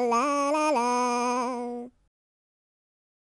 la La